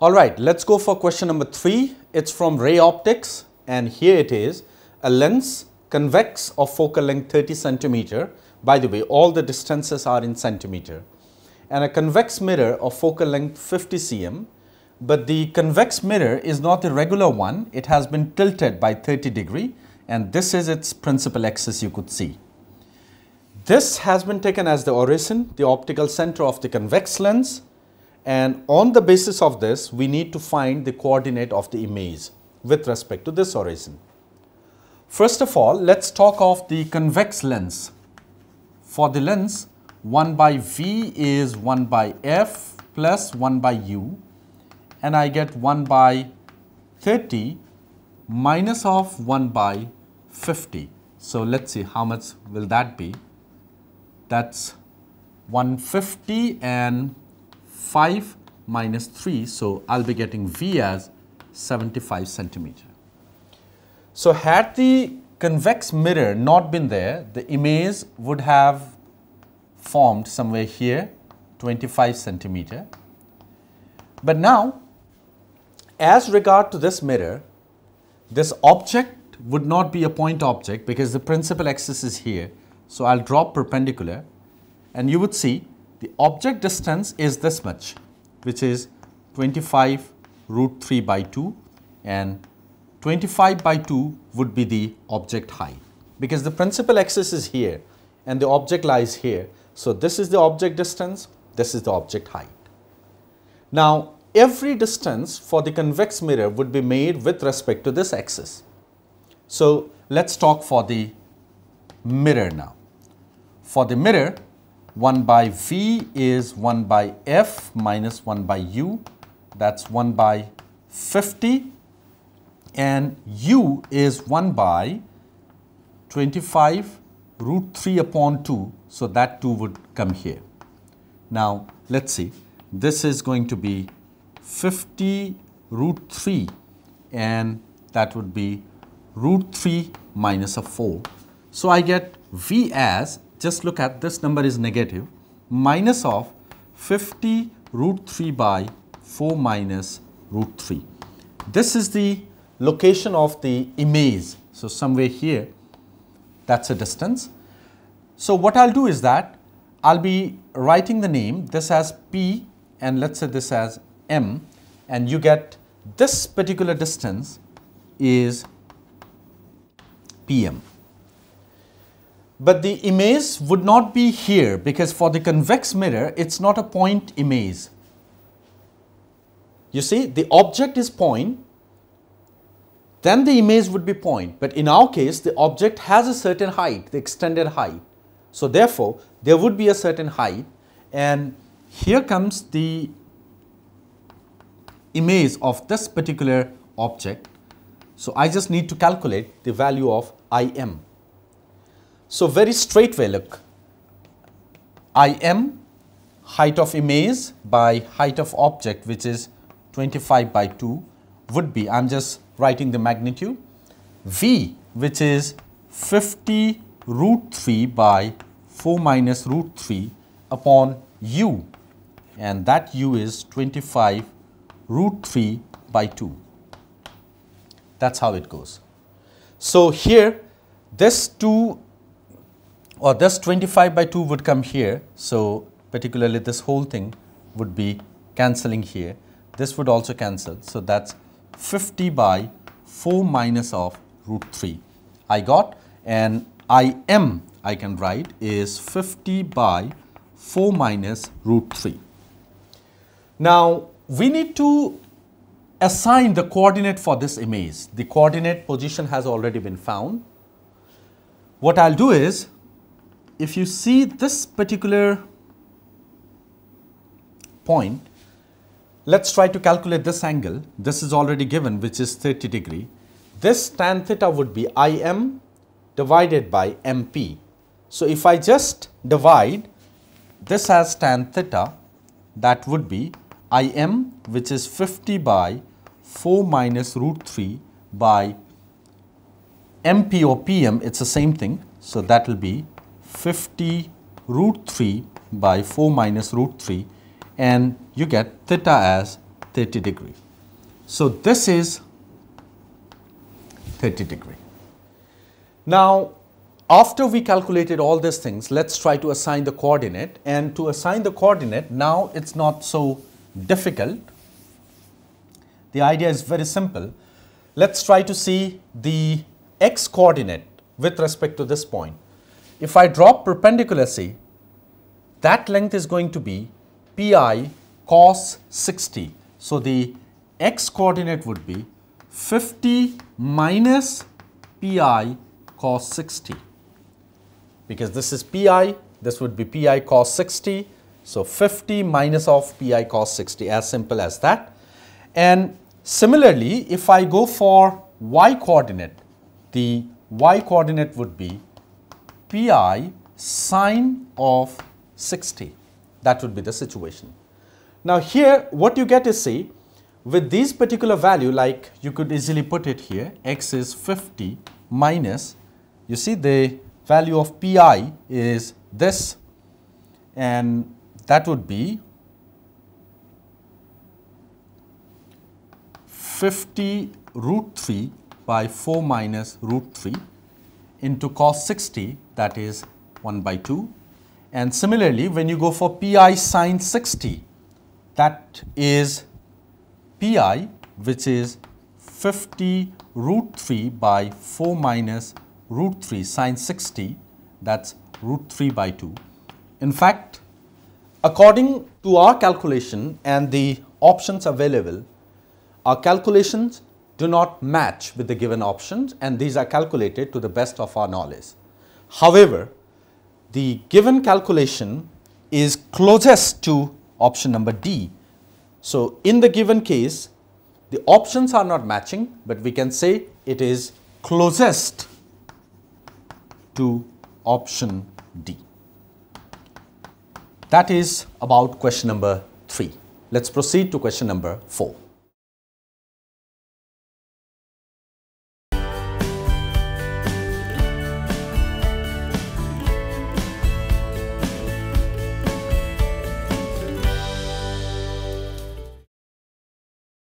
All right, let's go for question number three. It's from ray optics and here it is a lens convex of focal length 30 centimeter. By the way, all the distances are in centimeter and a convex mirror of focal length 50 cm. But the convex mirror is not a regular one. It has been tilted by 30 degree and this is its principal axis you could see. This has been taken as the origin, the optical center of the convex lens and on the basis of this we need to find the coordinate of the image with respect to this origin. First of all, let's talk of the convex lens. For the lens, 1 by V is 1 by F plus 1 by U and I get 1 by 30 minus of 1 by 50. So, let us see how much will that be that's 150 and 5 minus 3. So, I will be getting V as 75 centimeter. So, had the convex mirror not been there, the image would have formed somewhere here 25 centimeter. But now, as regard to this mirror, this object would not be a point object because the principal axis is here so, I will draw perpendicular and you would see the object distance is this much which is 25 root 3 by 2 and 25 by 2 would be the object height because the principal axis is here and the object lies here. So, this is the object distance, this is the object height. Now, every distance for the convex mirror would be made with respect to this axis. So, let us talk for the mirror now. For the mirror, 1 by V is 1 by F minus 1 by U, that is 1 by 50 and U is 1 by 25 root 3 upon 2, so that 2 would come here. Now, let us see, this is going to be 50 root 3 and that would be root 3 minus a 4 so, I get V as just look at this number is negative minus of 50 root 3 by 4 minus root 3. This is the location of the image. So, somewhere here that is a distance. So, what I will do is that I will be writing the name this as P and let us say this as M and you get this particular distance is PM. But the image would not be here because for the convex mirror, it is not a point image. You see, the object is point, then the image would be point. But in our case, the object has a certain height, the extended height. So therefore, there would be a certain height and here comes the image of this particular object. So I just need to calculate the value of Im. So, very straight way look I m height of image by height of object which is 25 by 2 would be I am just writing the magnitude v which is 50 root 3 by 4 minus root 3 upon u and that u is 25 root 3 by 2. That is how it goes. So, here this 2 or this 25 by 2 would come here. So, particularly this whole thing would be cancelling here. This would also cancel. So, that is 50 by 4 minus of root 3 I got and I m I can write is 50 by 4 minus root 3. Now, we need to assign the coordinate for this image. The coordinate position has already been found. What I will do is if you see this particular point, let us try to calculate this angle. This is already given which is 30 degree. This tan theta would be Im divided by MP. So, if I just divide this as tan theta that would be Im which is 50 by 4 minus root 3 by MP or PM it is the same thing. So, that will be 50 root 3 by 4 minus root 3 and you get theta as 30 degree. So this is 30 degree. Now, after we calculated all these things, let's try to assign the coordinate. And to assign the coordinate, now it's not so difficult. The idea is very simple. Let's try to see the x coordinate with respect to this point. If I drop perpendicular C, that length is going to be pi cos 60. So, the x coordinate would be 50 minus pi cos 60 because this is pi, this would be pi cos 60. So, 50 minus of pi cos 60 as simple as that. And similarly, if I go for y coordinate, the y coordinate would be pi sine of 60. That would be the situation. Now here what you get is see with these particular value like you could easily put it here x is 50 minus you see the value of pi is this and that would be 50 root 3 by 4 minus root 3 into cos 60 that is 1 by 2 and similarly when you go for pi sine 60 that is pi which is 50 root 3 by 4 minus root 3 sine 60 that's root 3 by 2. In fact, according to our calculation and the options available, our calculations do not match with the given options and these are calculated to the best of our knowledge. However, the given calculation is closest to option number D. So, in the given case, the options are not matching, but we can say it is closest to option D. That is about question number 3. Let us proceed to question number 4.